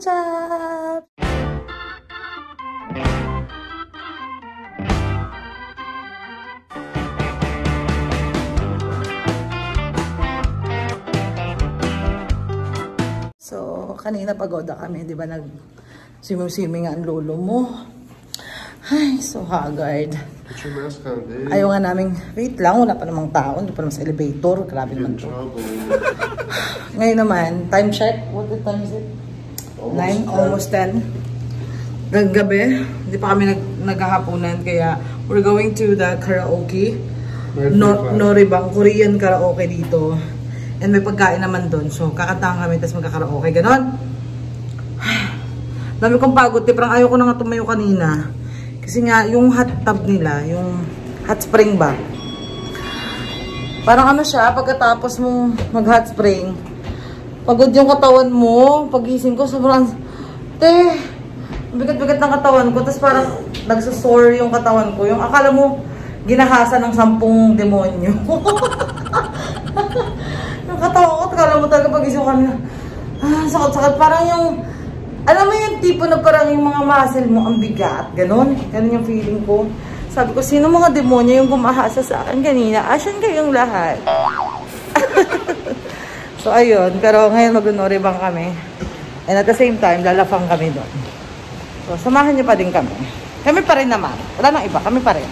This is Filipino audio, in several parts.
Chap! So, kanina pagoda kami, di ba? Nag swimming-swimming ang lolo mo. Ay, so haggard. Put your mask on, babe. Ayaw nga namin, wait lang, wala pa namang tao, hindi pa naman sa elevator. Grabe naman to. Ngayon naman, time check. What the time is it? Nine, almost 10. Gagabi, hindi pa kami nag naghahaponan kaya we're going to the karaoke. No, Noribang, Korean karaoke dito. And may pagkain naman doon. So, kakantahan kami, tapos magkakaraoke. Ganon. Dami kong pagod. Eh, parang ayaw ko na nga tumayo kanina. Kasi nga, yung hot tub nila, yung hot spring ba? Parang ano siya, pagkatapos mo mag-hot spring, pagod yung katawan mo, pagising ko, sobrang, te, bigat-bigat ng katawan ko, tapos parang nagsasore yung katawan ko. Yung akala mo, ginahasa ng sampung demonyo. yung katawan ko, akala mo talaga pagising ko ah, sakit-sakit. Parang yung, alam mo yung tipo na parang yung mga muscle mo ang bigat, ganon. Ganon yung feeling ko. Sabi ko, sino mga demonyo yung gumahasa sa akin kanina? Asan kayong lahat? So, ayun. Pero ngayon mag-unoribang kami. And at the same time, lalafang kami doon. So, samahan niyo pa din kami. Kami pa rin naman. Wala nang iba. Kami pa rin.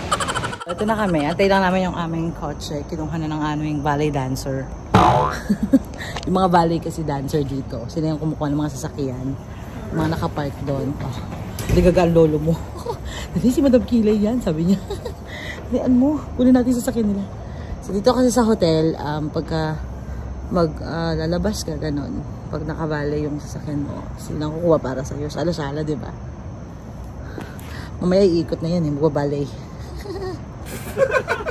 Ito na kami. Antay lang namin yung aming kotse. Kinuha na ng aming ballet dancer. yung mga ballet kasi dancer dito. Sila yung kumukuha ng mga sasakyan. Yung mga nakapark doon. Oh, ligaga ang lolo mo. Kasi si Madam Kilay yan, sabi niya. Diyan mo, kunin natin sa sasakyan nila. So dito kasi sa hotel, um, pagka mag ah, lalabas ka, ganon. Pag nakabale yung sasakyan mo, silang kukuha para sa'yo. Sala-sala, di ba? Mamaya iikot na yan eh, magbabale.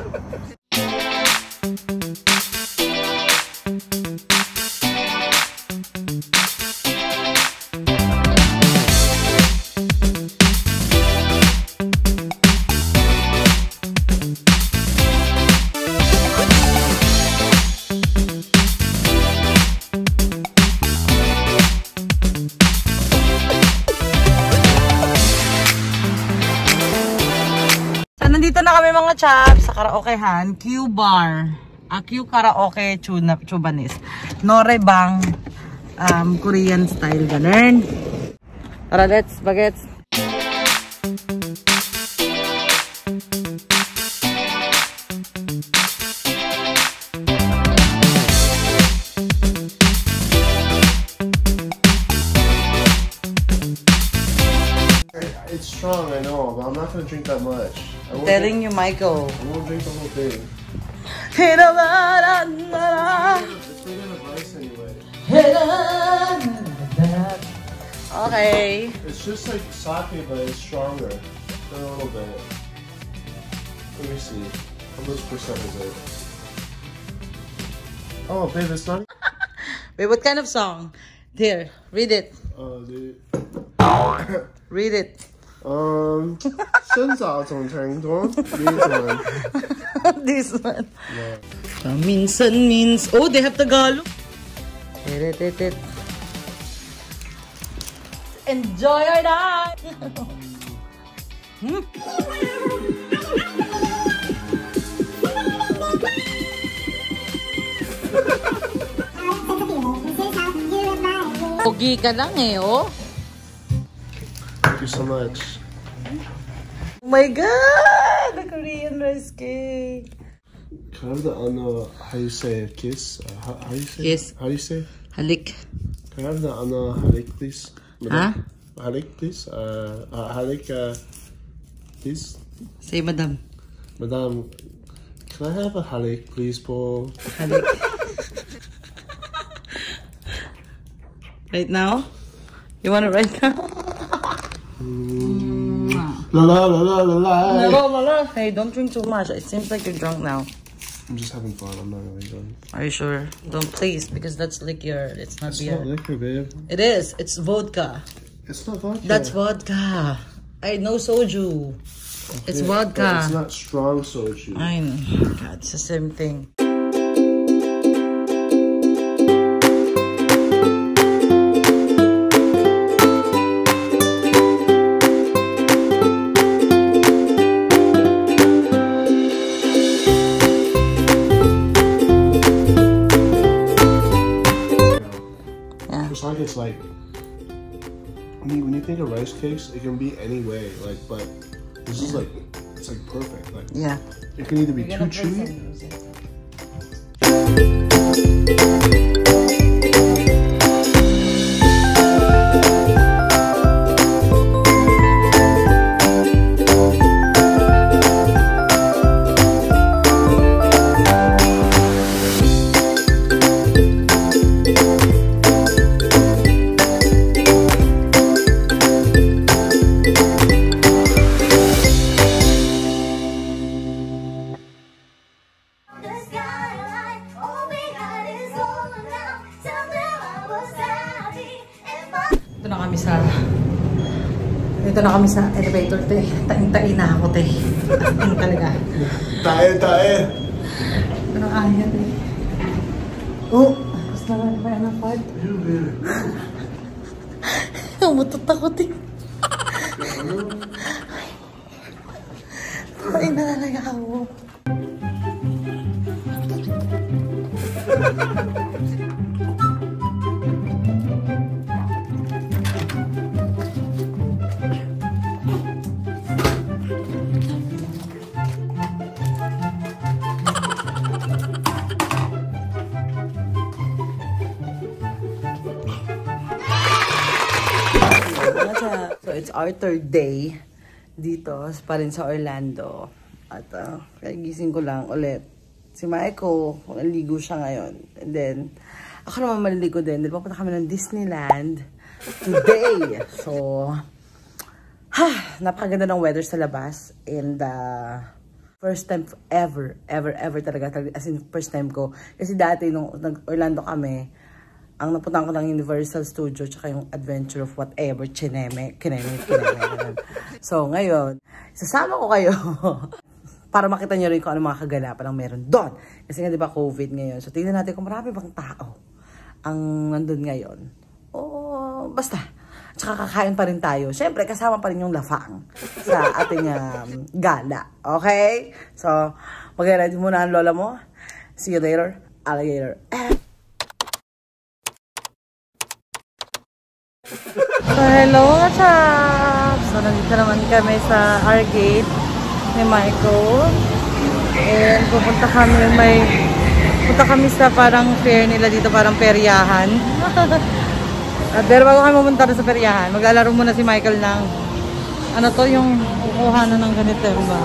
kami mga chaps sa karaokehan. Q Bar. Ah, Q Karaoke Chuna, Chubanis. Norebang um, Korean style. Ganun. Tara, let's, bagets. Telling you, Michael. I won't drink the whole thing. It's made out of rice anyway. Okay. It's just like sake, but it's stronger. A little bit. Let me see. How much percent is it? Oh, babe, it's not. Wait, what kind of song? Here, read it. Uh, dude. Read it. Um, senza tongtengtong. This one. This one. Yeah. Ah, uh, means. Oh, they have Tagalog. It. Enjoy our night! hmm? Pogi ka lang eh, oh. Thank you so much. Oh my God! The Korean rice cake. Can I have the ano? How you say it? Kiss? Uh, how, how you say? it? Kiss. How do you say? it? Halik. Can I have the ano halik, please? Huh? Halik, please. Uh, uh halik, uh, please. Say, madam. Madam, can I have a halik, please, Paul? Halik. right now? You want it right now? La la la la la la. Hey, don't drink too much. It seems like you're drunk now. I'm just having fun. I'm not really drunk. Are you sure? Don't please, because that's liquor. It's not It's beer. not liquor, babe. It is. It's vodka. It's not vodka. That's vodka. I know soju. It's Yeah, but vodka. It's not strong soju. I know. God, it's the same thing. Of rice cakes, it can be any way. Like, but this is like, it's like perfect. Like, Yeah. it can either be too chewy. Ba yan ang pod? Umutot ako, te. Ay, nalalaga ako. Our third day dito pa rin sa Orlando. At uh, gising ko lang ulit. Si Maiko, naligo siya ngayon. And then, ako naman maliligo din. Dahil papunta kami ng Disneyland today. So, ha, napakaganda ng weather sa labas. And, uh, first time ever, ever, ever talaga, talaga. As in, first time ko. Kasi dati, nung nag-Orlando kami, ang napuntahan ko ng Universal Studio tsaka yung Adventure of Whatever, Chineme, Kineme, Kineme. so, ngayon, sasama ko kayo para makita nyo rin kung ano mga kaganapan ang meron doon. Kasi nga, di ba, COVID ngayon. So, tingnan natin kung marami bang tao ang nandun ngayon. O, basta. Tsaka kakain pa rin tayo. Siyempre, kasama pa rin yung lafang sa ating um, gala. Okay? So, mag-ready muna ang lola mo. See you later, alligator. So, hello up? So, nandito naman kami sa Argate ni Michael. And pupunta kami, may punta kami sa parang fair nila dito, parang peryahan. At pero bago kami pumunta sa peryahan, maglalaro muna si Michael ng ano to, yung kukuhanan ng ganito, ba?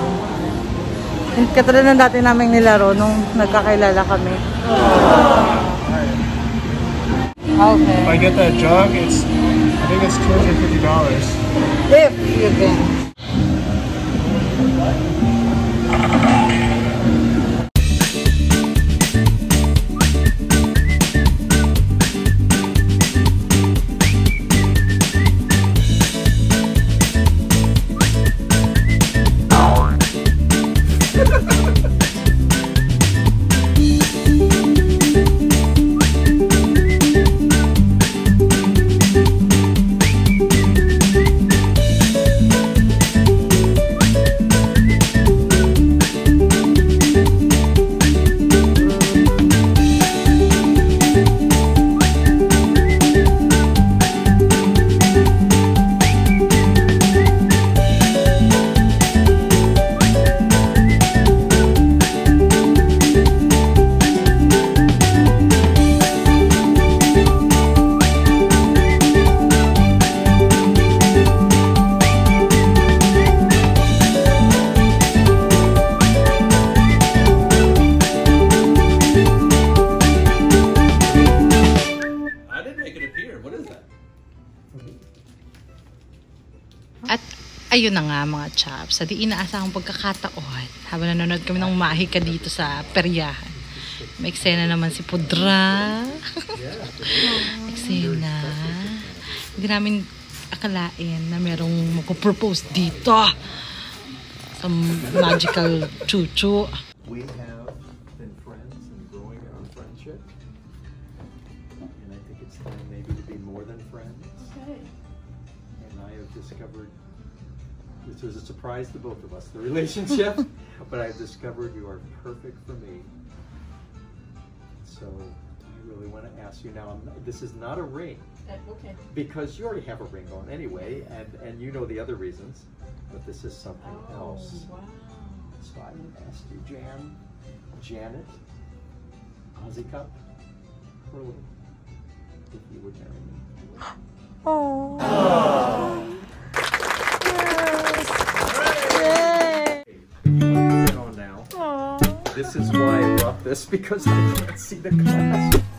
Katulad ng dati naming nilaro nung nagkakailala kami. Okay. If I get that jug, it's, I think it's $250. If you can. Ayun na nga mga chaps, sa di inaasahang pagkakataon, habang nanonood kami ng mahika dito sa peryahan. May eksena naman si Pudra. eksena. Hindi namin akalain na merong magpo-propose dito. Some magical chuchu. We have been friends and growing our friendship. And I think it's time maybe to be more than friends. And I have discovered, this was a surprise to both of us, the relationship, but I've discovered you are perfect for me. So, I really want to ask you now. Not- This is not a ring uh, Okay. because you already have a ring on anyway, and and you know the other reasons. But this is something oh, else. wow. So I would ask you, Jan, Janet, Ozzy Cup, Curly, if you would marry me. Yay! Oh. Oh. This because I can't see the class.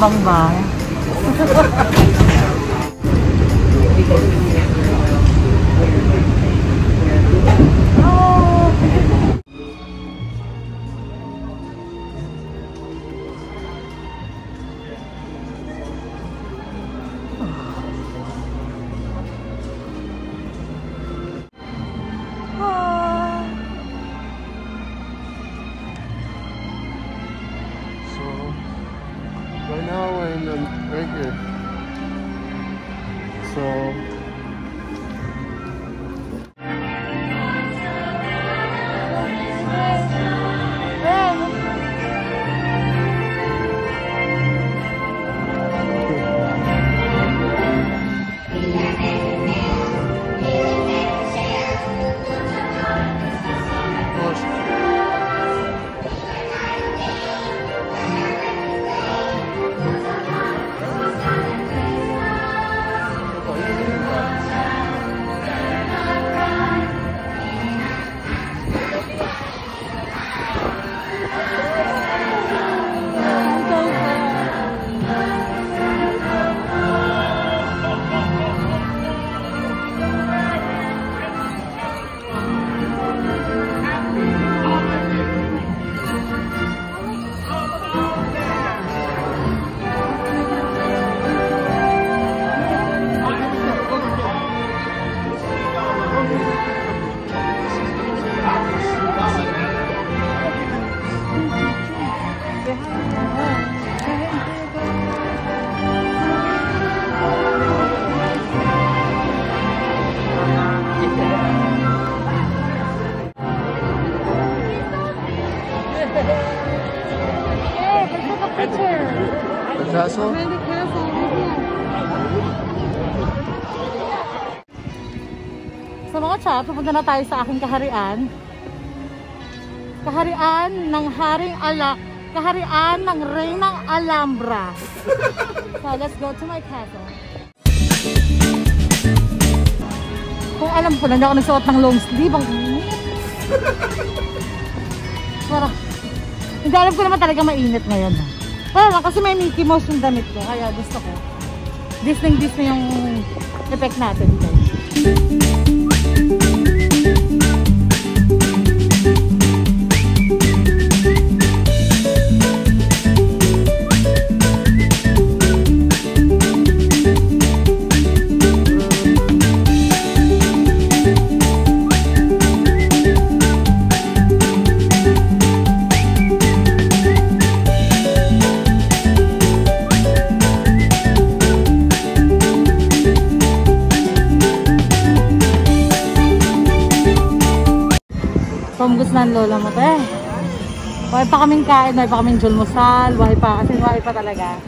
băng vàng So mga chap, pupunta na tayo sa aking kaharian. Kaharian ng Haring Alak. Kaharian ng Reynang Alhambra. so let's go to my castle. Kung alam ko na hindi ako nagsuot ng long sleeve, ang init. Parang, hindi alam ko naman talaga mainit ngayon. Pero lang, kasi may Mickey Mouse yung damit ko, kaya gusto ko. Disney Disney yung effect natin. Guys. Ang lola mo, te. Buhay pa kaming kain, buhay pa kaming julmusal, buhay pa, kasi buhay pa talaga.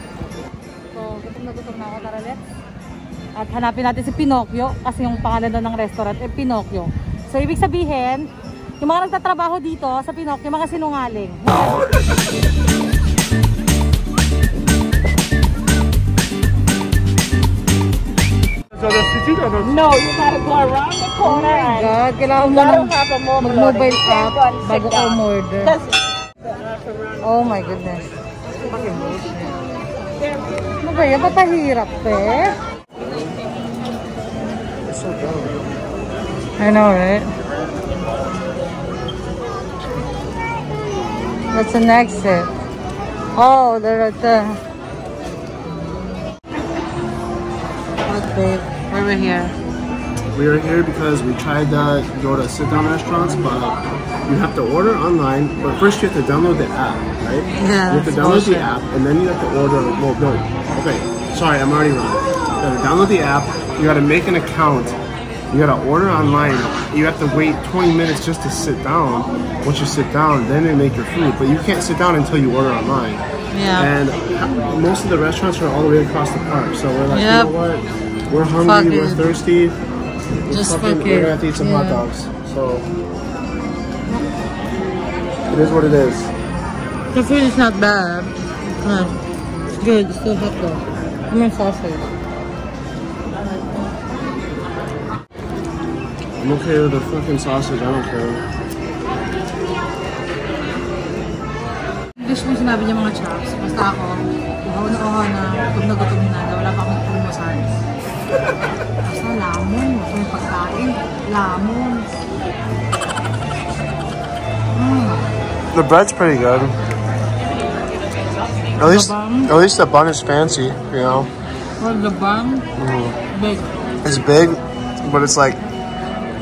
So, gutom na gutom na ako, tara let's. At hanapin natin si Pinocchio, kasi yung pangalan ng restaurant, eh Pinocchio. So, ibig sabihin, yung mga nagtatrabaho dito sa Pinocchio, mga sinungaling. So the No, you gotta go around the corner. Oh my God, kailangan mo nang mag-mobile app bago ka umorder. Oh my goodness. Ano ba yan? Ba't hirap eh? I know, right? That's an exit. Oh, they're right there. Okay babe? Where we here? We are here because we tried to go to sit-down restaurants, but you have to order online. But first, you have to download the app, right? Yeah, You have to download the app, and then you have to order. Well, no. Okay, sorry, I'm already wrong. You have to download the app. You got to make an account. You got to order online. You have to wait 20 minutes just to sit down. Once you sit down, then they make your food. But you can't sit down until you order online. Yeah. And most of the restaurants are all the way across the park. So we're like, Yep. you know what? We're hungry. Fuck we're it. thirsty. We're Just fucking- fuck We're gonna have to eat some hot dogs. So it is what it is. The food is not bad. Uh, it's good. It's still hot though. I'm in sausage. I'm okay with the fucking sausage. I don't care. English mo sinabi niya mga chops. Basta ako, uhaw na uhaw na, gutom na gutom na, na wala pa akong pulmosan. Basta lamon, gusto yung pagkain. Lamon. The bread's pretty good. At least, at least the bun is fancy. You know, Well, the bun, mm-hmm. big. it's big, but it's like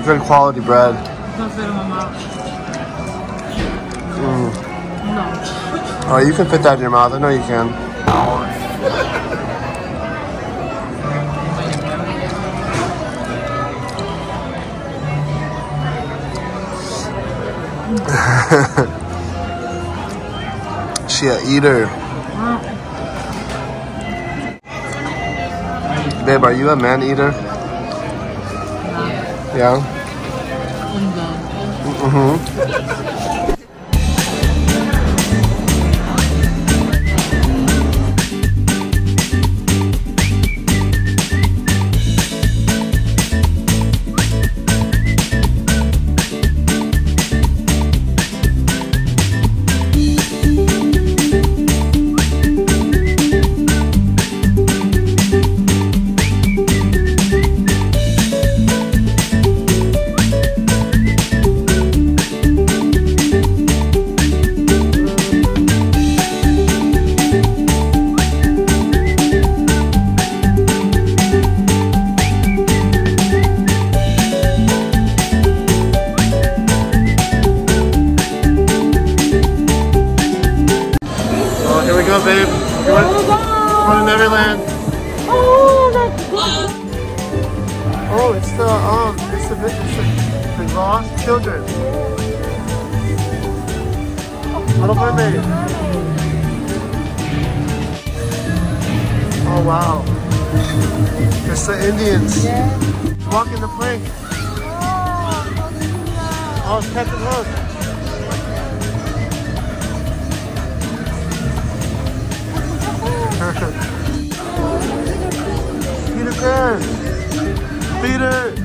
good quality bread. Mama. Mm. No. Oh, you can fit that in your mouth. I know you can. She a eater. Babe, are you a man eater? Yeah. Mm-hmm. It's the Indians. Walking the plank. Oh, oh it's Captain Hook. Peter Pan. Peter.